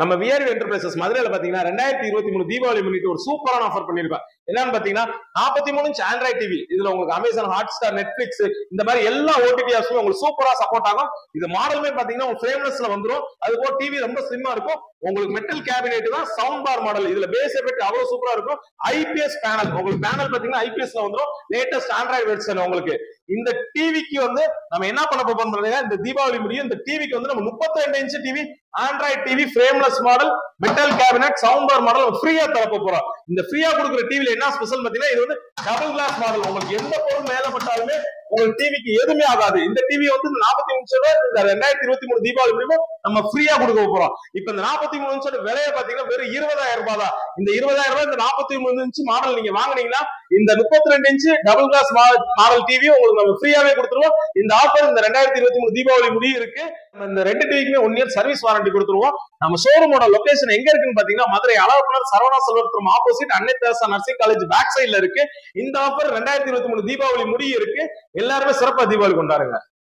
நம்ம VRV enterprises மதுரையில பாத்தீங்கன்னா ரெண்டாயிரத்தி இருபத்தி மூணு தீபாவளி முன்னிட்டு ஒரு சூப்பரான ஆஃபர் பண்ணிருக்கோம் என்னன்னு பாத்தீங்கன்னா நாற்பத்தி மூணு இன்ச் ஆண்ட்ராய்ட் டிவி இதுல உங்களுக்கு அமேசான் ஹாட் ஸ்டார் நெட்ஃபிளிக்ஸ் இந்த மாதிரி எல்லா ஓடிடி உங்களுக்கு சூப்பரா சப்போர்ட் ஆகும். இது மாடலுமே பாத்தீங்கன்னா உங்க ஃப்ரேம்லெஸ்ல வந்துடும் அது போக டிவி ரொம்ப ஸ்லிம்மா இருக்கும். உங்களுக்கு மெட்டல் கேபினெட் தான் சவுண்ட் பார் மாடல் இதுல பேஸ் எஃபெக்ட் அவ்வளவு சூப்பரா இருக்கும். ஐபிஎஸ் பேனல் உங்களுக்கு பேனல் பாத்தீங்கன்னா ஐபிஎஸ்ல வந்துடும் லேட்டஸ்ட் ஆண்ட்ராய்டு வெர்ஷன் உங்களுக்கு. இந்த டிவிக்கு வந்து நம்ம என்ன பண்ண போறோம் இந்த தீபாவளி முடியும். இந்த டிவிக்கு வந்து நம்ம முப்பத்தி ரெண்டு inch TV android TV frameless model metal cabinet sound bar model ஃப்ரீயா தரப்ப போறோம். இந்த ஃப்ரீயா கொடுக்குற டிவில என்ன ஸ்பெஷல் பாத்தீங்கன்னா இது வந்து டபுள் கிளாஸ் மாடல் உங்களுக்கு எந்த பொருள் மேலப்பட்டாலுமே உங்களுக்கு டிவிக்கு எதுவுமே ஆகாது. இந்த டிவி வந்து இந்த நாற்பத்தி நிமிஷம் இந்த ரெண்டாயிரத்தி இருபத்தி மூணு தீபாவளி முடியும் நம்ம ஃப்ரீயா கொடுக்க போறோம். இப்ப இந்த நாற்பத்தி மூணு நிமிஷம் விலையை பாத்தீங்கன்னா வெறும் இருபதாயிரம் ரூபாய் தான். இந்த இருபதாயிரம் ரூபாய் இந்த நாற்பத்தி மூணு இன்ச்சு மாடல் நீங்க வாங்குனீங்கன்னா இந்த முப்பத்தி ரெண்டு inch double glass model TV உங்களுக்கு நம்ம ஃப்ரீயாவே கொடுத்துருவோம். இந்த ஆஃபர் இந்த ரெண்டாயிரத்தி இருபத்தி மூணு தீபாவளி முடியும் இருக்கு. நம்ம இந்த ரெண்டு டிவிக்குமே ஒன் இயர் சர்வீஸ் வாரண்டி கொடுத்துருவோம். நம்ம ஷோரூமோட லொகேஷன் எங்க இருக்குன்னு பாத்தீங்கன்னா மதுரை அளவப்பனர் சரவணா செல்வத்திரம் ஆப்போசிட் அன்னை தேசா நர்சிங் காலேஜ் பேக் சைட்ல இருக்கு. இந்த ஆஃபர் ரெண்டாயிரத்தி இருபத்தி மூணு தீபாவளி முடியும் இருக்கு. எல்லாருமே சிறப்பா தீபாவளி கொண்டாடுங்க